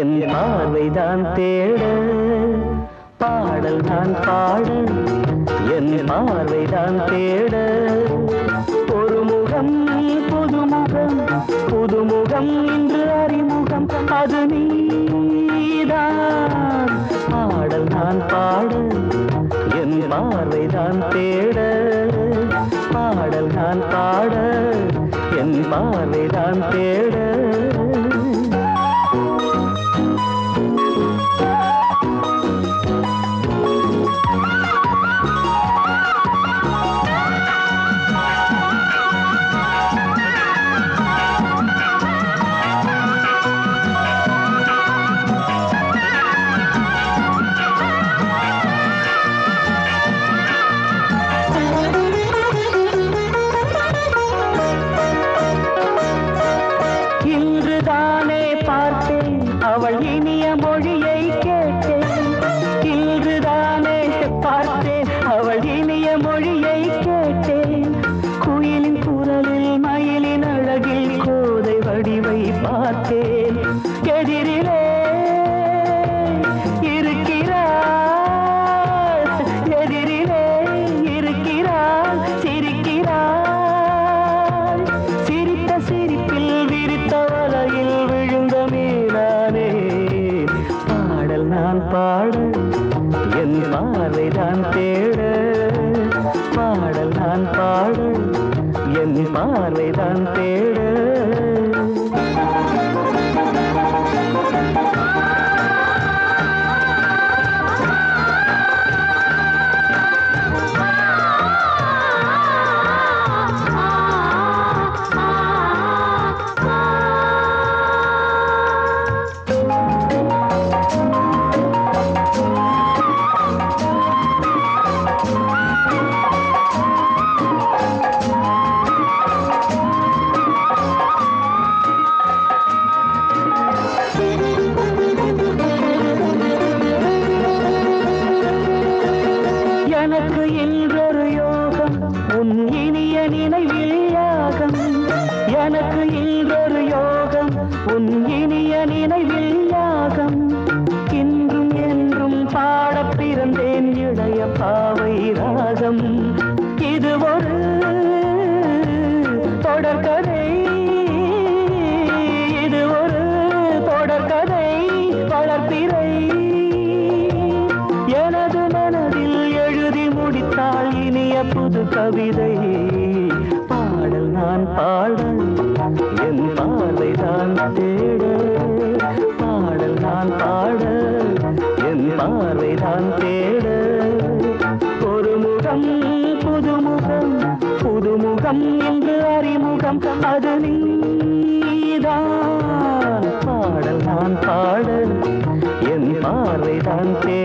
என் பார்வைதான் தேட பாடல் தான் பாட என் பார்வைதான் தேட. ஒரு முகம் புதுமுகம் புதுமுகம் இன்று அறிமுகம். அது நீதான். பாடல் தான் பாட என் பார்வைதான் தேட. பாடல் தான் பாட என் பார்வைதான் தேட. பாட. என் பார்வைதான் தேட. பாடல் நான் பாட. என் பார்வைதான் தேட. எனக்கு இன்றொரு யோகம் உன் இனிய நினைவில் யாகம். எனக்கு இன்றொரு யோகம் உன் இனிய நினைவில் யாகம். இன்றும் என்றும் பாட பிறந்தேன் இளைய பாவை ராகம். இது ஒரு தொடர்கதை புது கவிதை. பாடல் நான் பாட என் பார்வை தான் தேட. பாடல் நான் பாட என் பார்வை தான் தேட. ஒரு முகம் புதுமுகம் புதுமுகம் என்று அறிமுகம் அது நீதான். பாடல் நான் பாட என் பார்வை தான் தேட.